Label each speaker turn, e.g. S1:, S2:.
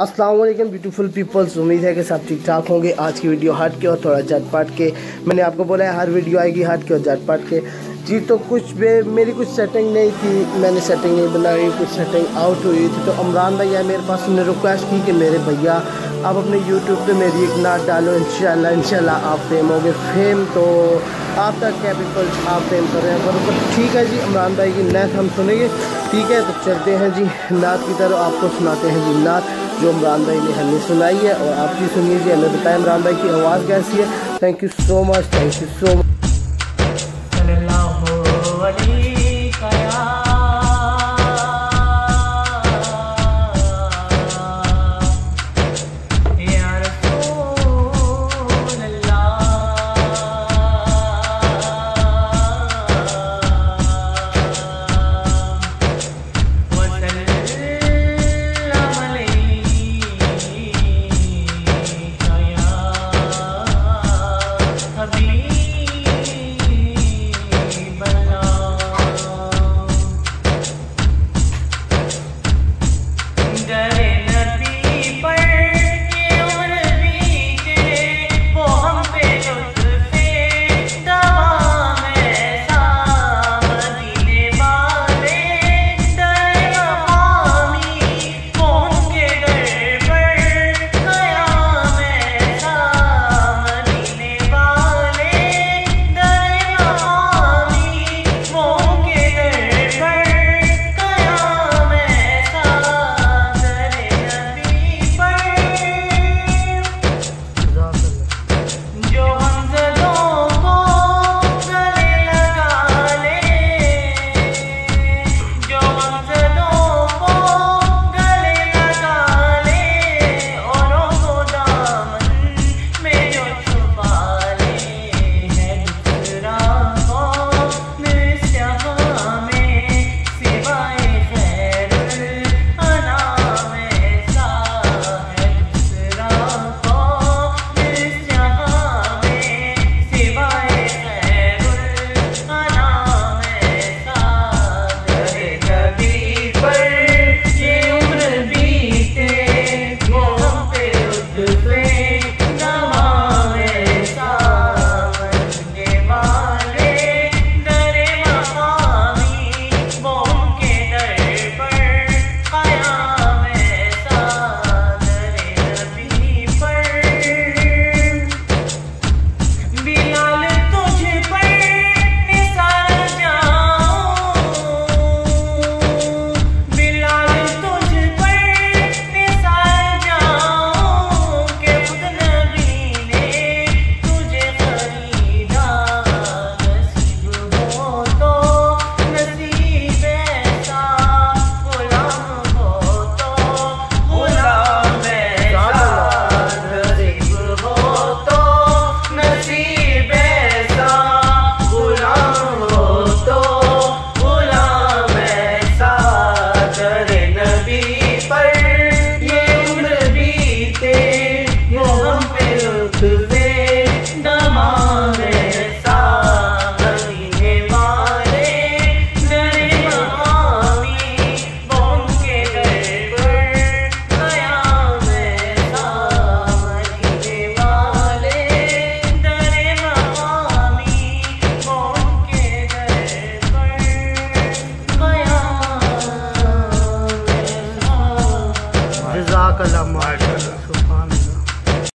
S1: वालेकुम beautiful peoples, उम्मीद है कि सब ठीक ठाक होंगे। आज की वीडियो हट के और थोड़ा झटपट के। मैंने आपको बोला है, हर वीडियो आएगी हट के और झटपट के। जी तो कुछ बे, मेरी कुछ सेटिंग नहीं थी, मैंने सेटिंग नहीं बनाई, कुछ सेटिंग आउट हुई थी। तो अमरान भैया मेरे पास, उन्होंने रिक्वेस्ट की कि मेरे भैया, आप अपने यूट्यूब पे मेरी एक नाट डालो, इंशाल्लाह इंशाल्लाह आप फेम होगे फेम तो आप तक क्या पीपल आप फेम कर रहे हैं तो ठीक है जी, इमरान भाई की नात हम सुनेंगे। ठीक है तो चलते हैं जी, नात की तरह आपको सुनाते हैं जी, नात। जो इमरान भाई ने हमें सुनाई है और आप भी सुनिए लीजिए हमें बताएँ इमरान भाई की आवाज़ कैसी है। Thank you so much thank you so much cause